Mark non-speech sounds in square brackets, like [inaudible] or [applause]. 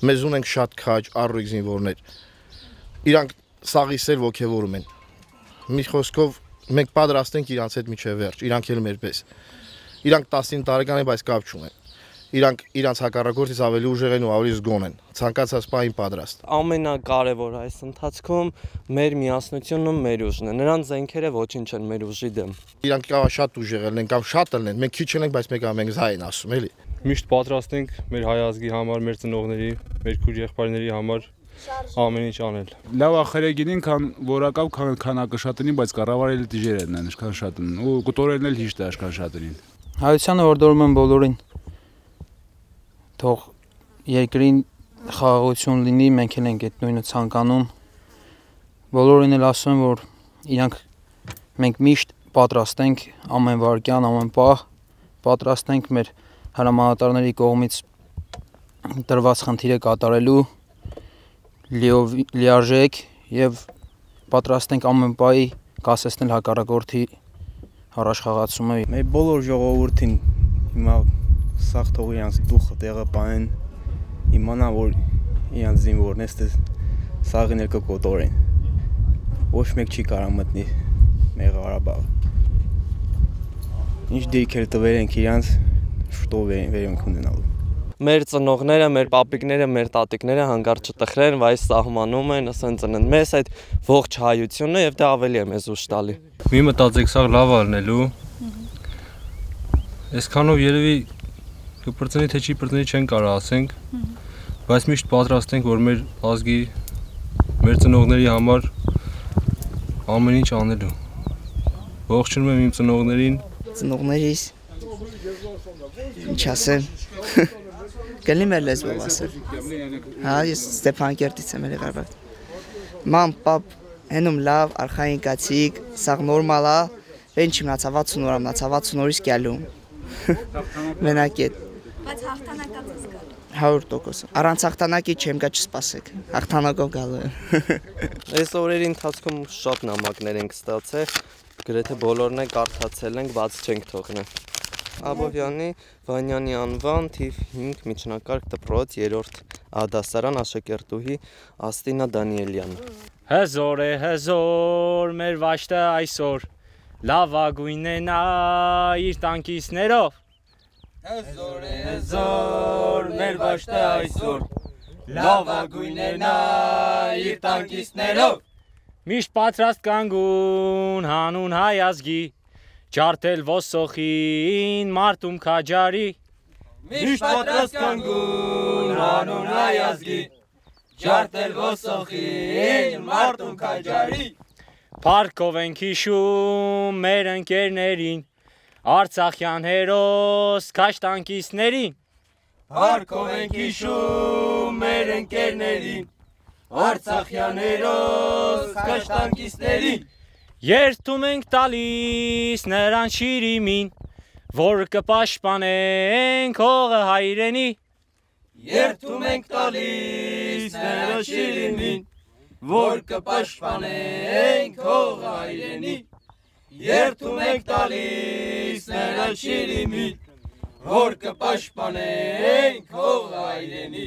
Մեզ ունենք շատ քաջ առույգ զինվորներ։ Իրանք սաղից էլ ողջևորում են։ Մի խոսքով մենք պատրաստ ենք իրանց հետ միջև վերջ, իրանք էլ մեր պես։ Իրանք 19 տարեկան են, բայց կապ չունեն իրանք իրանց հակառակորդից ավելի ուժեղ են ու ավելի զգոն են ցանկացած պահին պատրաստ ամենակարևոր այս ընթացքում մեր միասնությունն ու մեր ուժն է նրանց զենքերը ոչինչ են մեր ուժի դեմ իրանք շատ ուժեղ են կամ շատ են մենք քիչ ենք բայց մեկ ամենք զայ են ասում էլի միշտ պատրաստ ենք մեր հայ ազգի համար մեր ծնողների մեր քույր եղբայրների համար ամեն ինչ անել լավ ախերը գինին քան որակավ քան քանակը շատին բայց կառավարել դիժեր են աշխան շատին ու կտորելն էլ հիշտ է աշխան շատին հայությանը հորդորում են բոլորին թող երկրին խաղաղություն լինի, մենք էլ ենք այդ նույնը ցանկանում։ Բոլորին էլ ասում եմ, որ իրանք մենք միշտ պատրաստ ենք ամեն վարքյան, ամեն պահ պատրաստ ենք մեր հրամանատարների կողմից տրված խնդիրը կատարելու լիարժեք եւ պատրաստ ենք ամեն պահի կասեցնել հակառակորդի առաջխաղացումը։ Մեր բոլոր ժողովրդին հիմա սաղ թող իրանց դուխը տեղը պահեն, իմանա որ իրանց զինվորն էստե սաղին էլ կկոտորեն։ Ոչ մեկ չի կարող մտնի մեր Ղարաբաղը։ Ինչ դիրքեր տվել ենք իրանց շուտով վերենք ունենալու մեր ծնողները, մեր պապիկները, մեր տատիկները հանգարտ չտխրեն, վայ սահմանում են, ասեն ծնեն մեզ այդ ողջ հայությունը եւ դա ավելի է մեզ ուշ տալի։ Մի մտածեք, սա լավ արնելու։ Այսքանով երևի կպրծնի թե չի պրծնի չեն կարող ասենք, բայց միշտ պատրաստ ենք, որ մեր ազգի, մեր ծնողների համար ամեն ինչ անելու։ Ողջունում եմ իմ ծնողներին։ Ծնողներիս ինչ ասեմ։ Գնի մեր լեզվով ասել։ Հա, ես Ստեփանկերտից եմ եղել։ Ման, պապ, հենում լավ, արխային կացիկ, սաղ նորմալ է, ինչ մնացա 60 օր մնացա 60 օրից գալու։ [laughs] Մենակ այդ Բայց հաղթանակած կա։ 100%։ Առանց հաղթանակի չեմ գա չսպասեք։ Հաղթանակով գալու եմ։ [laughs] Այս օրերի ընթացքում շատ նամակներ ենք ստացել, գրեթե բոլորն է կարդացել ենք, բաց չենք թողնել։ Աբովյանի Վանյանի անվան թիվ 5 միջնակարգ դպրոց 3-րդ ադասարան աշակերտուհի Աստինա Դանիելյան։ Հզոր է հզոր մեր վաշտը այսօր լավագույնն է նա իր տանկիսներով Հզոր է հզոր մեր վաշտը այսօր լավագույն է նա իր տանկիստներով Միշտ պատրաստ կանգուն հանուն հայ ազգի ջարդել ոսոխին մարտում քաջարի Միշտ պատրաստ կանգուն հանուն հայ ազգի ջարդել ոսոխին մարտում քաջարի Փարկով ենք հիշում մեր ընկերներին Արցախյան հերոս քաշտանկիցներին Հարկով ենք հիշում մեր ընկերներին Արցախյան հերոս քաշտանկիցներին Երթում ենք տալիս նրան շիրիմին որ կպաշտպանենք հողը հայրենի Երթում ենք տալիս նրան շիրիմին որ կպաշտպանենք հողը հայրենի Երթում ենք տալիս նրան շիրիմին, որ կպաշտպանենք հող այրենի